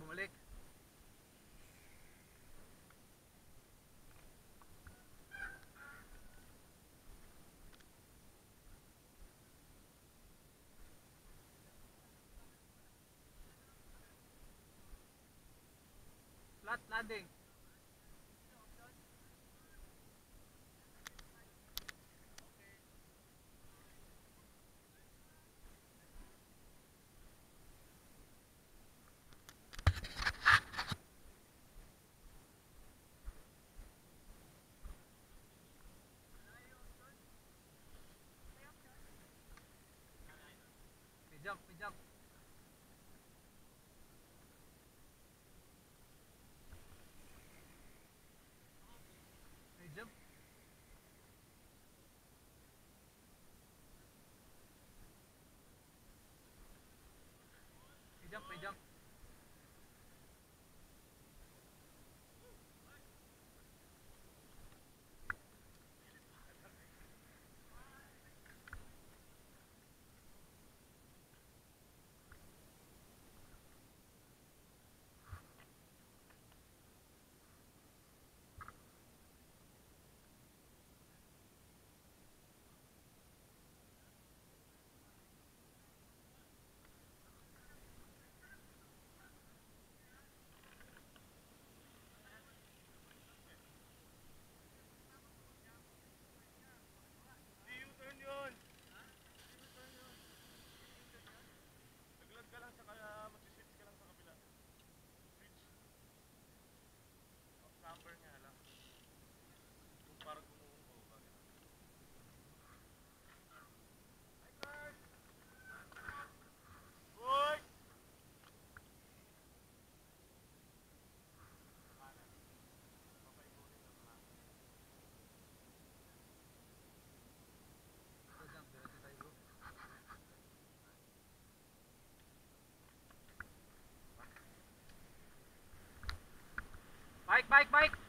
bumalik. Flat landing. 回家 Mike, Mike, Mike.